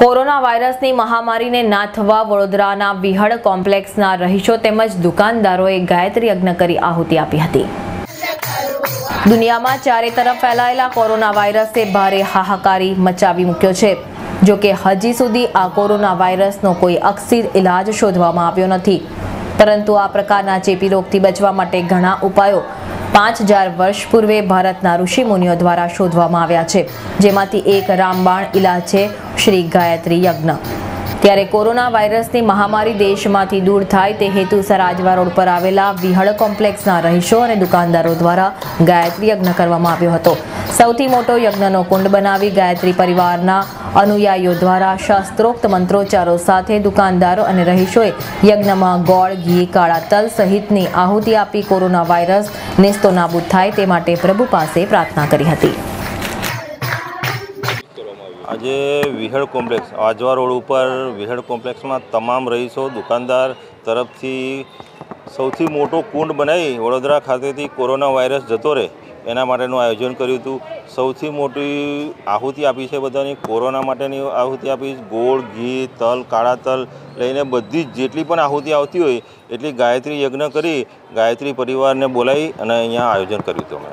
Corona વાયરસની મહામારીને નાથવા વડોદરાના વિહળ કોમ્પ્લેક્સના રહીશો તેમજ દુકાનદારોએ ગાયત્રી યજ્ઞ કરી આહુતિ આપી હતી. દુનિયામાં ચારે તરફ ફેલાયેલા કોરોના વાયરસે ભારે હાહાકારી મચાવી મૂક્યો છે. જો કે હજી સુધી આ કોરોના વાયરસનો કોઈ અક્ષિર ઇલાજ શોધવામાં આવ્યો નથી. પરંતુ આ પ્રકારના ચેપી રોગથી બચવા માટે ઘણા ઉપાયો પાંચ હજાર વર્ષ પૂર્વે ભારતના ઋષિ મુનિઓ દ્વારા શોધવામાં આવ્યા છે, જેમાંથી એક રામબાણ ઇલા છે શ્રી ગાયત્રી યજ્ઞ. ત્યારે કોરોના વાયરસની મહામારી દેશમાંથી દૂર થાય તે હેતુસર આજવા રોડ પર આવેલા વિહળ કોમ્પ્લેક્સના રહીશો અને દુકાનદારો દ્વારા ગાયત્રી યજ્ઞ કરવામાં આવ્યો હતો. સૌથી મોટો યજ્ઞનો કુંડ બનાવી ગાયત્રી પરિવારના અનુયાયીઓ દ્વારા શાસ્ત્રોક્ત મંત્રોચ્ચારો સાથે દુકાનદારો અને રહીશોએ યજ્ઞમાં ગોળ, ઘી, કાળા તલ સહિતની આહુતિ આપી કોરોના વાયરસ નેસ્તો નાબૂદ થાય તે માટે પ્રભુ પાસે પ્રાર્થના કરી હતી. આજે વિહળ કોમ્પ્લેક્સ, આજવા રોડ ઉપર વિહળ કોમ્પ્લેક્સમાં તમામ રહીશો, દુકાનદાર તરફથી સૌથી મોટો કુંડ બનાવી વડોદરા ખાતેથી કોરોના વાયરસ જતો રહે. એના માટેનું આયોજન કર્યું હતું. સૌથી મોટી આહુતિ આપી છે બધાની, કોરોના માટેની આહુતિ આપી ગોળ, ઘી, તલ, કાળા તલ લઈને બધી જેટલી પણ આહુતિ આવતી હોય એટલી ગાયત્રી યજ્ઞ કરી ગાયત્રી પરિવારને બોલાવી અને અહીંયા આયોજન કર્યું હતું અમે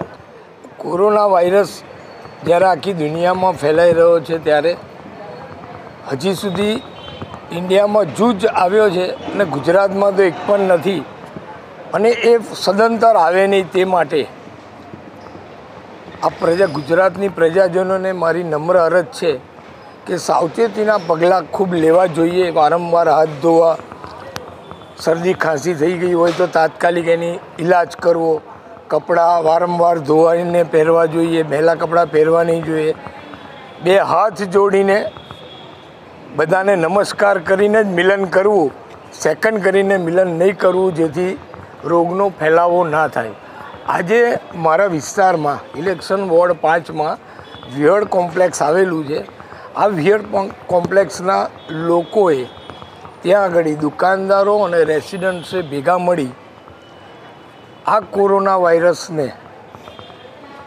કોરોના વાયરસ જ્યારે આખી દુનિયામાં ફેલાઈ રહ્યો છે ત્યારે હજી સુધી ઇન્ડિયામાં જૂજ આવ્યો છે અને ગુજરાતમાં તો એક પણ નથી. અને એ સદંતર આવે નહીં તે માટે આ પ્રજા, ગુજરાતની પ્રજાજનોને મારી નમ્ર અરજ છે કે સાવચેતીના પગલાં ખૂબ લેવા જોઈએ, વારંવાર હાથ ધોવા. શરદી ખાંસી થઈ ગઈ હોય તો તાત્કાલિક એની ઈલાજ કરવો. કપડાં વારંવાર ધોવાઈને પહેરવા જોઈએ મેલા કપડાં પહેરવા નહીં જોઈએ. બે હાથ જોડીને બધાને નમસ્કાર કરીને જ મિલન કરવું સેકન્ડ કરીને મિલન નહીં કરવું જેથી રોગનો ફેલાવો ના થાય. આજે મારા વિસ્તારમાં ઇલેક્શન વોર્ડ પાંચમાં વિહળ કોમ્પ્લેક્સ આવેલું છે. આ વિહળ કોમ્પ્લેક્સના લોકોએ ત્યાં આગળ દુકાનદારો અને રેસિડન્ટ્સે ભેગા મળી આ કોરોના વાયરસને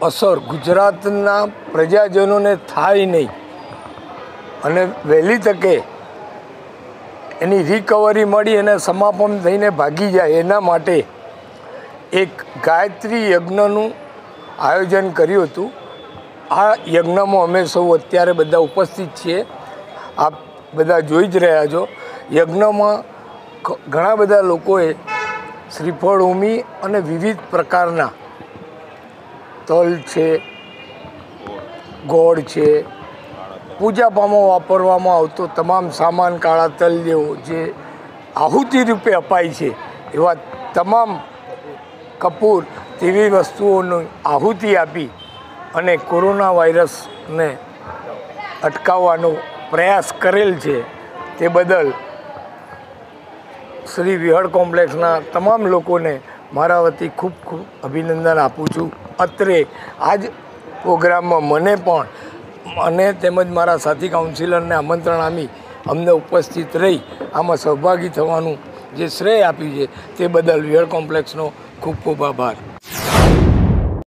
અસર ગુજરાતના પ્રજાજનોને થાય નહીં અને વહેલી તકે એની રિકવરી મળી અને સમાપન થઈને ભાગી જાય એના માટે એક ગાયત્રી યજ્ઞનું આયોજન કર્યું હતું. આ યજ્ઞમાં અમે સૌ અત્યારે બધા ઉપસ્થિત છીએ. આપ બધા જોઈ જ રહ્યા છો. યજ્ઞમાં ઘણા બધા લોકોએ શ્રીફળ ઉમી અને વિવિધ પ્રકારના તલ છે, ગોળ છે, પૂજાપામાં વાપરવામાં આવતો તમામ સામાન, કાળા તલ જેવો જે આહુતિ રૂપે અપાય છે એવા તમામ કપૂર તેવી વસ્તુઓની આહુતિ આપી અને કોરોના વાયરસને અટકાવવાનો પ્રયાસ કરેલ છે તે બદલ શ્રી વિહળ કોમ્પ્લેક્સના તમામ લોકોને મારા વતી ખૂબ ખૂબ અભિનંદન આપું છું. અત્રે આ જ પ્રોગ્રામમાં મને પણ અને તેમજ મારા સાથી કાઉન્સિલરને આમંત્રણ આપી અમને ઉપસ્થિત રહી આમાં સહભાગી થવાનું જે શ્રેય આપ્યું છે તે બદલ વિહળ કોમ્પ્લેક્સનો ખૂબ ખૂબ આભાર